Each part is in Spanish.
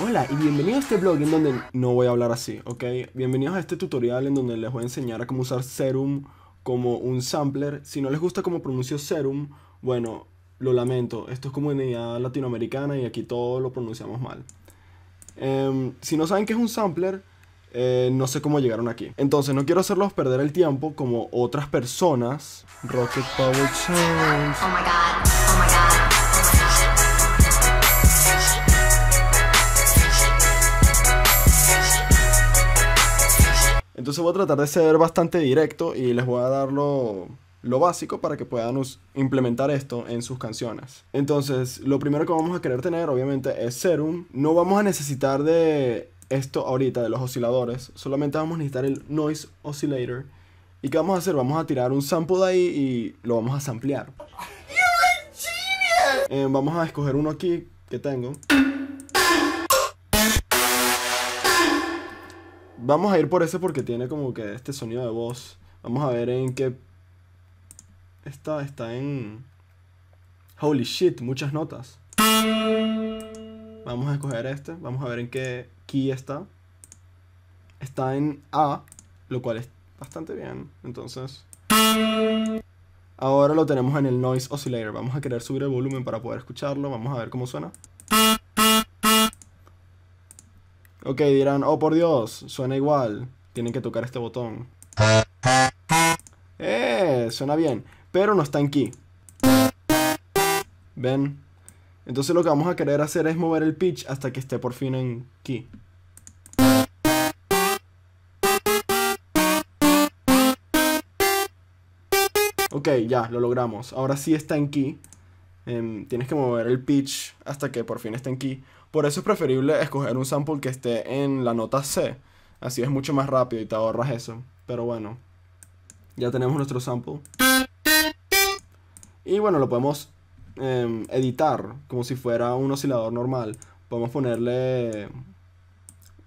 Hola y bienvenidos a este blog en donde no voy a hablar así, ¿ok? Bienvenidos a este tutorial en donde les voy a enseñar a cómo usar Serum como un sampler. Si no les gusta cómo pronuncio Serum, bueno, lo lamento. Esto es comunidad latinoamericana y aquí todo lo pronunciamos mal. Em, si no saben qué es un sampler, eh, no sé cómo llegaron aquí. Entonces no quiero hacerlos perder el tiempo como otras personas. Rocket Power god, oh my god. Entonces voy a tratar de ser bastante directo y les voy a dar lo, lo básico para que puedan implementar esto en sus canciones. Entonces, lo primero que vamos a querer tener obviamente es Serum. No vamos a necesitar de esto ahorita, de los osciladores. Solamente vamos a necesitar el Noise Oscillator. ¿Y qué vamos a hacer? Vamos a tirar un sample de ahí y lo vamos a samplear. Eh, vamos a escoger uno aquí que tengo. Vamos a ir por ese porque tiene como que este sonido de voz. Vamos a ver en qué está. Está en. Holy shit, muchas notas. Vamos a escoger este. Vamos a ver en qué key está. Está en A, lo cual es bastante bien. Entonces. Ahora lo tenemos en el Noise Oscillator. Vamos a querer subir el volumen para poder escucharlo. Vamos a ver cómo suena. Ok, dirán, oh por Dios, suena igual. Tienen que tocar este botón. Eh, suena bien. Pero no está en key. ¿Ven? Entonces lo que vamos a querer hacer es mover el pitch hasta que esté por fin en key. Ok, ya, lo logramos. Ahora sí está en key. Em, tienes que mover el pitch hasta que por fin esté en key. Por eso es preferible escoger un sample que esté en la nota C. Así es mucho más rápido y te ahorras eso. Pero bueno, ya tenemos nuestro sample. Y bueno, lo podemos em, editar como si fuera un oscilador normal. Podemos ponerle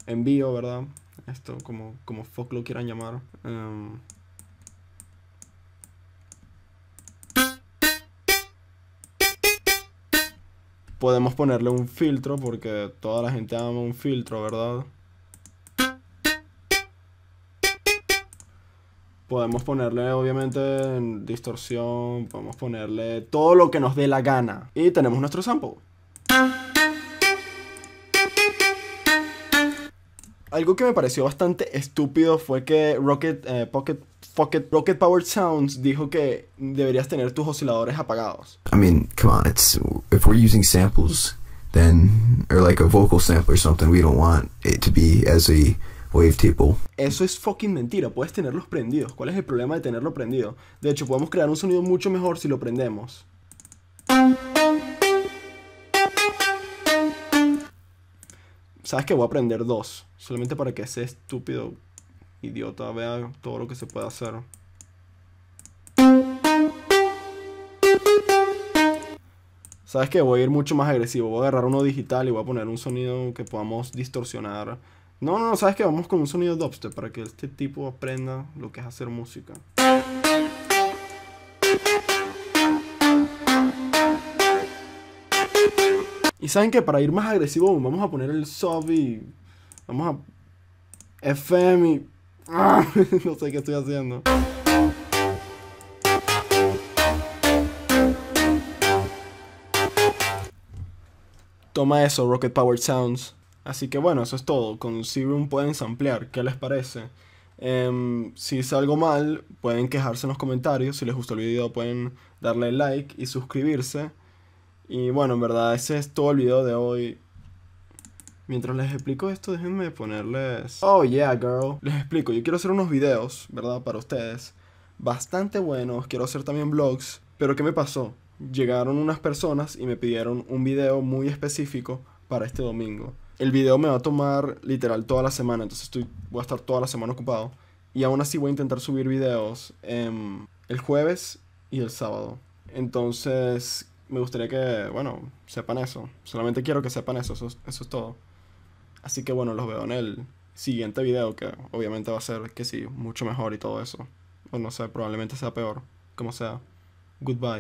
envío, ¿verdad? Esto, como, como fuck lo quieran llamar. Em, podemos ponerle un filtro porque toda la gente ama un filtro, ¿verdad? Podemos ponerle obviamente en distorsión, podemos ponerle todo lo que nos dé la gana. Y tenemos nuestro sample. Algo que me pareció bastante estúpido fue que Rocket, eh, Pocket, Pocket, Rocket Powered Sounds dijo que deberías tener tus osciladores apagados. I mean, come on, it's if we're using samples, then or like a vocal sample or something, we don't want it to be as a wavetable. Eso es fucking mentira, puedes tenerlos prendidos. ¿Cuál es el problema de tenerlo prendido? De hecho, podemos crear un sonido mucho mejor si lo prendemos. ¿Sabes que Voy a prender dos. Solamente para que ese estúpido idiota vea todo lo que se puede hacer. ¿Sabes qué? Voy a ir mucho más agresivo. Voy a agarrar uno digital y voy a poner un sonido que podamos distorsionar. No, no, no, ¿sabes qué? Vamos con un sonido dubstep para que este tipo aprenda lo que es hacer música. Y saben que para ir más agresivo vamos a poner el sub y vamos a FM y ¡Ah! no sé qué estoy haciendo. Toma eso, Rocket Powered Sounds. Así que bueno, eso es todo. Con Serum pueden samplear. ¿Qué les parece? Em, si salgo mal, pueden quejarse en los comentarios. Si les gustó el video, pueden darle like y suscribirse. Y bueno, en verdad, ese es todo el video de hoy. Mientras les explico esto, déjenme ponerles... Oh, yeah, girl. Les explico, yo quiero hacer unos videos, ¿verdad? Para ustedes. Bastante buenos. Quiero hacer también vlogs. Pero ¿qué me pasó? Llegaron unas personas y me pidieron un video muy específico para este domingo. El video me va a tomar literal toda la semana, entonces estoy, voy a estar toda la semana ocupado. Y aún así voy a intentar subir videos el jueves y el sábado. Entonces, me gustaría que, bueno, sepan eso. Solamente quiero que sepan eso, eso, es- todo. Así que bueno, los veo en el siguiente video, que obviamente va a ser que sí, mucho mejor y todo eso. O no sé, probablemente sea peor, como sea. Goodbye.